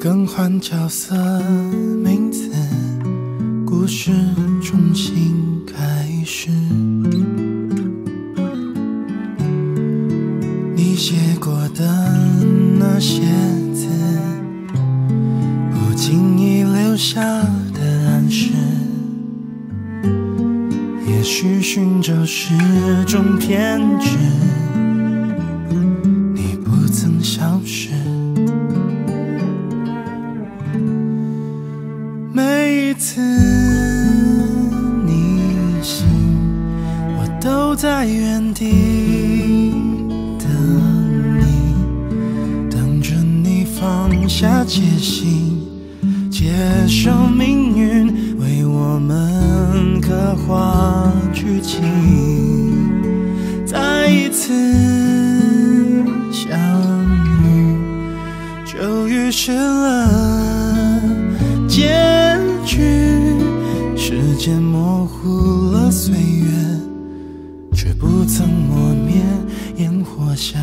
更换角色名字，故事重新开始。你写过的那些字，不经意留下的暗示，也许寻找是种偏执。次逆行，我都在原地等你，等着你放下戒心，接受命运为我们刻画剧情，再一次相遇，就预示了却不曾磨灭烟火下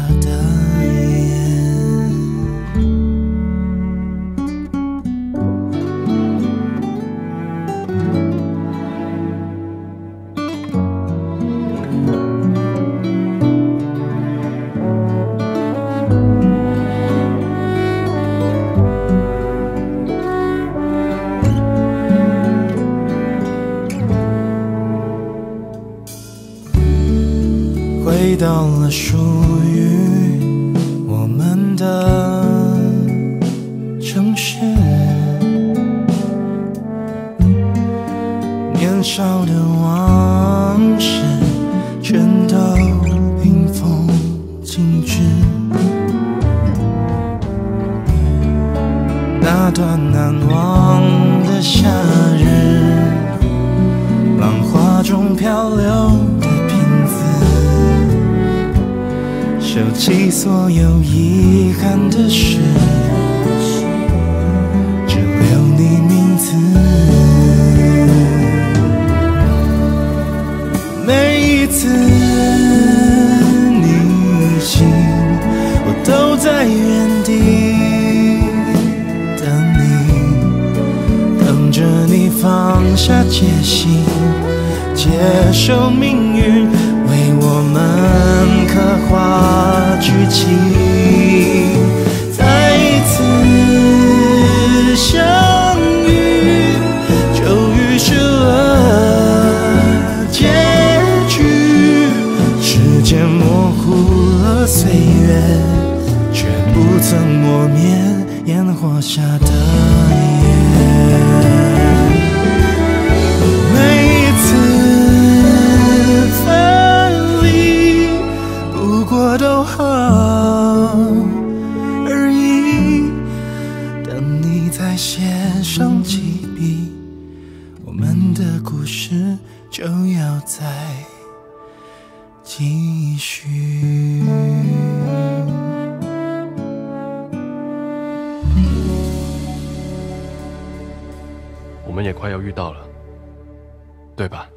到了属于我们的城市，年少的往事全都冰封静止。那段难忘的夏日，浪花中漂流收起所有遗憾的事，只留你名字。每一次你醒，我都在原地等你，等着你放下戒心，接受命运为我们剧情，再一次相遇，就预示了结局。时间模糊了岁月，却不曾磨灭烟火下的写上几笔，我们的故事就要再继续。我们也快要遇到了，对吧？